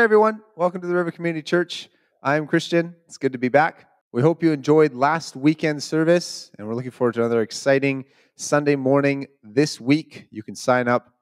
Hey everyone, welcome to the River Community Church. I'm Christian. It's good to be back. We hope you enjoyed last weekend service, and we're looking forward to another exciting Sunday morning this week. You can sign up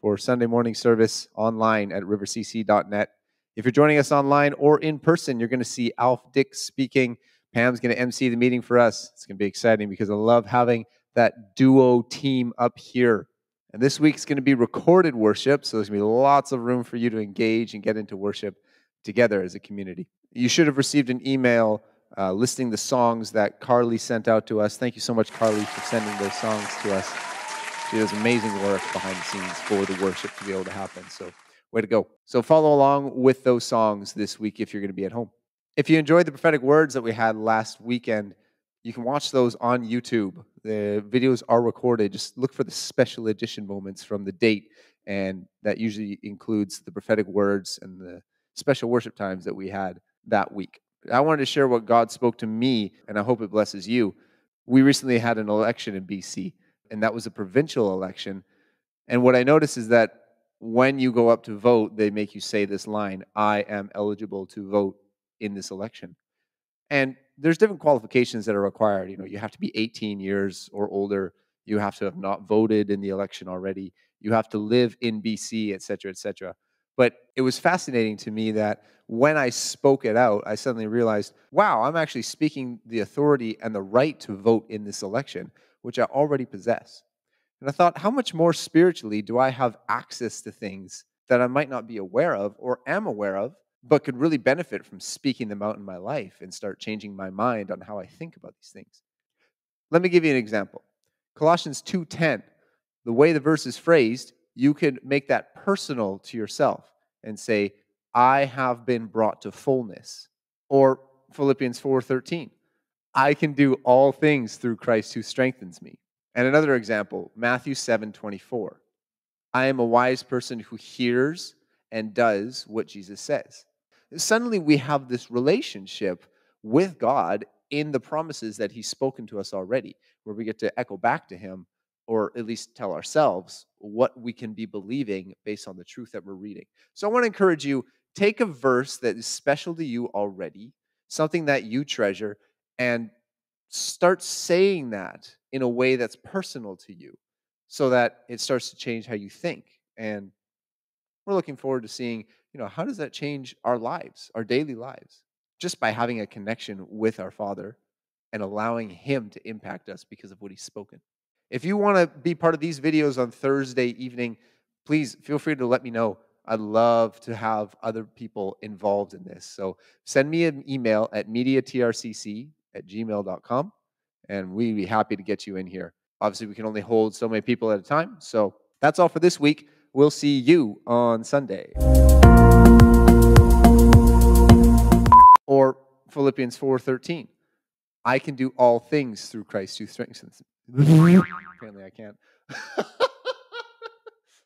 for Sunday morning service online at rivercc.net. If you're joining us online or in person, you're going to see Alf Dyck speaking. Pam's going to MC the meeting for us. It's going to be exciting because I love having that duo team up here. And this week's going to be recorded worship, so there's going to be lots of room for you to engage and get into worship together as a community. You should have received an email uh, listing the songs that Carly sent out to us. Thank you so much, Carly, for sending those songs to us. She does amazing work behind the scenes for the worship to be able to happen. So, way to go. So, follow along with those songs this week if you're going to be at home. If you enjoyed the prophetic words that we had last weekend, you can watch those on YouTube. The videos are recorded. Just look for the special edition moments from the date, and that usually includes the prophetic words and the special worship times that we had that week. I wanted to share what God spoke to me, and I hope it blesses you. We recently had an election in BC, and that was a provincial election. And what I noticed is that when you go up to vote, they make you say this line I am eligible to vote in this election. And there's different qualifications that are required. You know, you have to be 18 years or older. You have to have not voted in the election already. You have to live in BC, et cetera, et cetera. But it was fascinating to me that when I spoke it out, I suddenly realized, wow, I'm actually speaking the authority and the right to vote in this election, which I already possess. And I thought, how much more spiritually do I have access to things that I might not be aware of or am aware of but could really benefit from speaking them out in my life and start changing my mind on how I think about these things. Let me give you an example. Colossians 2:10, the way the verse is phrased, you could make that personal to yourself and say, "I have been brought to fullness." Or Philippians 4:13, "I can do all things through Christ who strengthens me." And another example, Matthew 7:24, "I am a wise person who hears and does what Jesus says." Suddenly we have this relationship with God in the promises that He's spoken to us already, where we get to echo back to Him, or at least tell ourselves what we can be believing based on the truth that we're reading. So I want to encourage you take a verse that is special to you already, something that you treasure, and start saying that in a way that's personal to you so that it starts to change how you think. And we're looking forward to seeing you know, how does that change our lives, our daily lives? Just by having a connection with our Father and allowing Him to impact us because of what He's spoken. If you want to be part of these videos on Thursday evening, please feel free to let me know. I'd love to have other people involved in this. So send me an email at mediatrcc at gmail.com and we'd be happy to get you in here. Obviously, we can only hold so many people at a time. So that's all for this week. We'll see you on Sunday. Philippians 4:13. I can do all things through Christ who strengthens me. Apparently I can't.